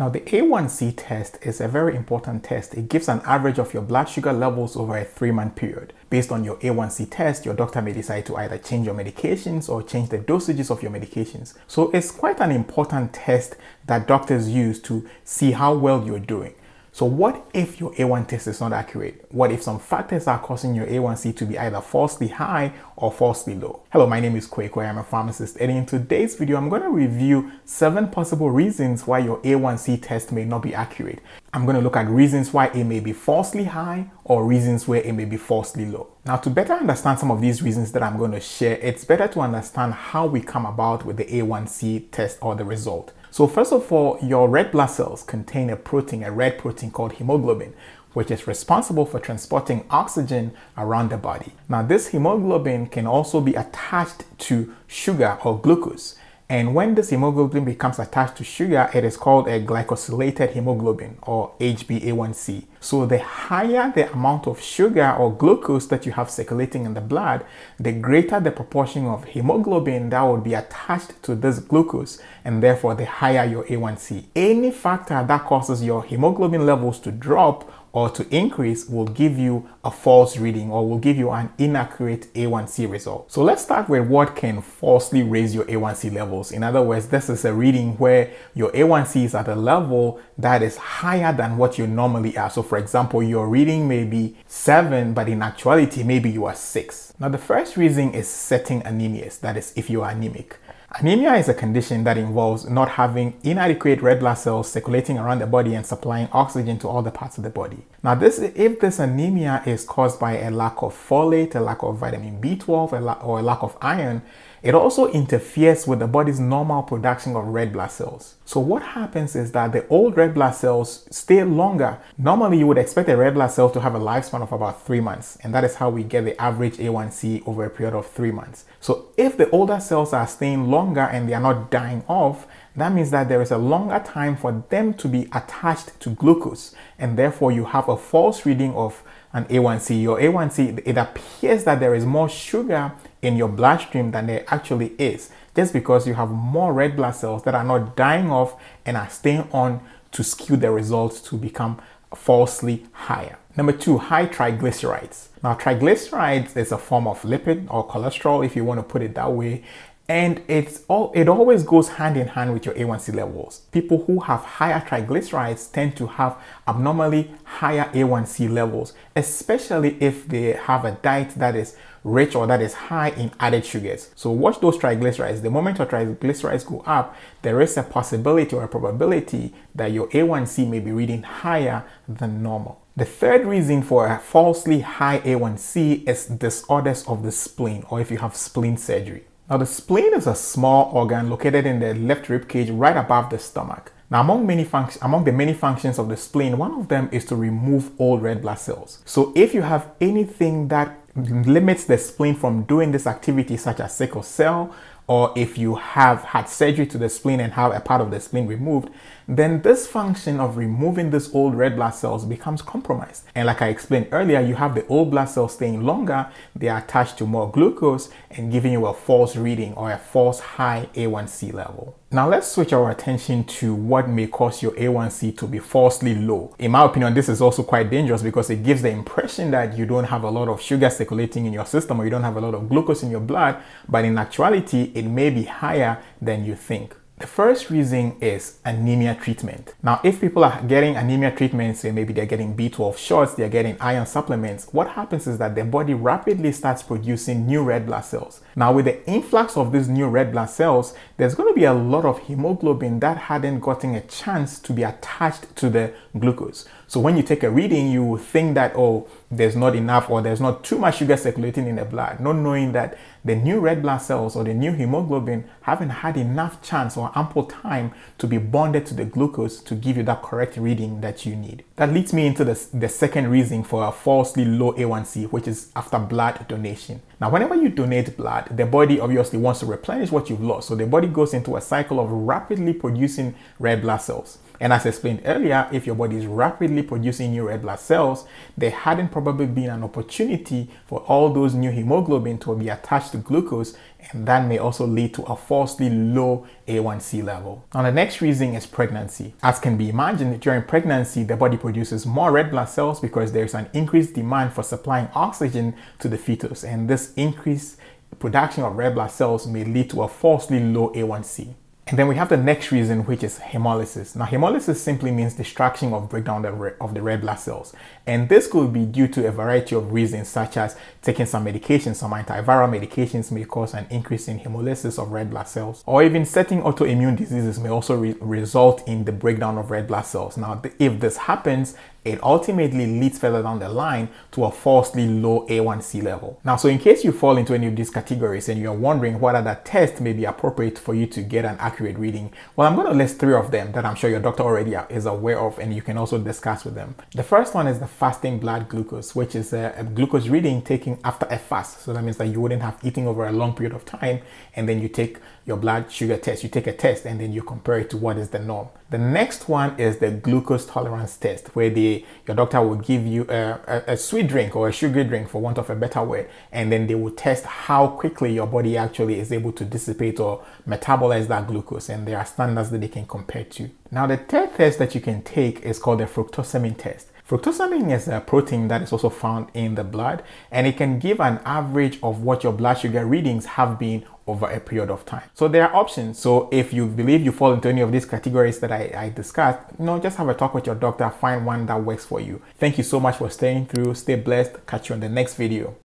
Now, the A1C test is a very important test. It gives an average of your blood sugar levels over a three month period. Based on your A1C test, your doctor may decide to either change your medications or change the dosages of your medications. So, it's quite an important test that doctors use to see how well you're doing. So what if your A1 test is not accurate? What if some factors are causing your A1C to be either falsely high or falsely low? Hello, my name is Kweko. I'm a pharmacist and in today's video, I'm going to review seven possible reasons why your A1C test may not be accurate. I'm going to look at reasons why it may be falsely high or reasons where it may be falsely low. Now, to better understand some of these reasons that I'm going to share, it's better to understand how we come about with the A1C test or the result. So first of all, your red blood cells contain a protein, a red protein called hemoglobin, which is responsible for transporting oxygen around the body. Now this hemoglobin can also be attached to sugar or glucose. And when this hemoglobin becomes attached to sugar, it is called a glycosylated hemoglobin or HbA1c. So the higher the amount of sugar or glucose that you have circulating in the blood, the greater the proportion of hemoglobin that would be attached to this glucose and therefore the higher your A1C. Any factor that causes your hemoglobin levels to drop or to increase will give you a false reading or will give you an inaccurate A1C result. So let's start with what can falsely raise your A1C levels. In other words, this is a reading where your A1C is at a level that is higher than what you normally are. So for example, your reading may be 7, but in actuality, maybe you are 6. Now the first reason is setting anemias, that is if you are anemic. Anemia is a condition that involves not having inadequate red blood cells circulating around the body and supplying oxygen to all the parts of the body. Now, this if this anemia is caused by a lack of folate, a lack of vitamin B12, or a lack of iron, it also interferes with the body's normal production of red blood cells. So what happens is that the old red blood cells stay longer. Normally you would expect a red blood cell to have a lifespan of about three months. And that is how we get the average A1C over a period of three months. So if the older cells are staying longer and they are not dying off, that means that there is a longer time for them to be attached to glucose. And therefore you have a false reading of an A1C. Your A1C, it appears that there is more sugar in your bloodstream than there actually is, just because you have more red blood cells that are not dying off and are staying on to skew the results to become falsely higher. Number two, high triglycerides. Now, triglycerides is a form of lipid or cholesterol, if you want to put it that way, and it's all it always goes hand in hand with your A1C levels. People who have higher triglycerides tend to have abnormally higher A1C levels, especially if they have a diet that is rich or that is high in added sugars. So watch those triglycerides. The moment your triglycerides go up, there is a possibility or a probability that your A1C may be reading higher than normal. The third reason for a falsely high A1C is disorders of the spleen or if you have spleen surgery. Now, the spleen is a small organ located in the left rib cage right above the stomach. Now, among, many among the many functions of the spleen, one of them is to remove old red blood cells. So if you have anything that limits the spleen from doing this activity, such as sickle cell, or if you have had surgery to the spleen and have a part of the spleen removed, then this function of removing these old red blood cells becomes compromised. And like I explained earlier, you have the old blood cells staying longer, they are attached to more glucose and giving you a false reading or a false high A1C level. Now let's switch our attention to what may cause your A1C to be falsely low. In my opinion, this is also quite dangerous because it gives the impression that you don't have a lot of sugar circulating in your system or you don't have a lot of glucose in your blood, but in actuality, it may be higher than you think. The first reason is anemia treatment. Now, if people are getting anemia treatment, say maybe they're getting B12 shots, they're getting iron supplements, what happens is that their body rapidly starts producing new red blood cells. Now, with the influx of these new red blood cells, there's going to be a lot of hemoglobin that hadn't gotten a chance to be attached to the glucose. So when you take a reading, you think that, oh, there's not enough or there's not too much sugar circulating in the blood, not knowing that the new red blood cells or the new hemoglobin haven't had enough chance or ample time to be bonded to the glucose to give you that correct reading that you need. That leads me into the, the second reason for a falsely low A1C, which is after blood donation. Now, whenever you donate blood, the body obviously wants to replenish what you've lost. So the body goes into a cycle of rapidly producing red blood cells. And as explained earlier, if your body is rapidly producing new red blood cells, there hadn't probably been an opportunity for all those new hemoglobin to be attached to glucose and that may also lead to a falsely low A1C level. Now the next reason is pregnancy. As can be imagined, during pregnancy, the body produces more red blood cells because there's an increased demand for supplying oxygen to the fetus and this increased production of red blood cells may lead to a falsely low A1C. And then we have the next reason, which is hemolysis. Now, hemolysis simply means distraction of breakdown of the red blood cells. And this could be due to a variety of reasons, such as taking some medications. Some antiviral medications may cause an increase in hemolysis of red blood cells, or even certain autoimmune diseases may also re result in the breakdown of red blood cells. Now, if this happens, it ultimately leads further down the line to a falsely low A1C level. Now, so in case you fall into any of these categories and you're wondering what other tests may be appropriate for you to get an accurate reading, well, I'm going to list three of them that I'm sure your doctor already is aware of and you can also discuss with them. The first one is the fasting blood glucose, which is a, a glucose reading taken after a fast. So that means that you wouldn't have eaten over a long period of time and then you take your blood sugar test. You take a test and then you compare it to what is the norm. The next one is the glucose tolerance test, where the your doctor will give you a, a, a, sweet drink or a sugary drink, for want of a better word, and then they will test how quickly your body actually is able to dissipate or metabolize that glucose. And there are standards that they can compare to. Now, the third test that you can take is called the fructosamine test. Fructosamine is a protein that is also found in the blood and it can give an average of what your blood sugar readings have been over a period of time. So there are options. So if you believe you fall into any of these categories that I, I discussed, you know, just have a talk with your doctor, find one that works for you. Thank you so much for staying through. Stay blessed. Catch you on the next video.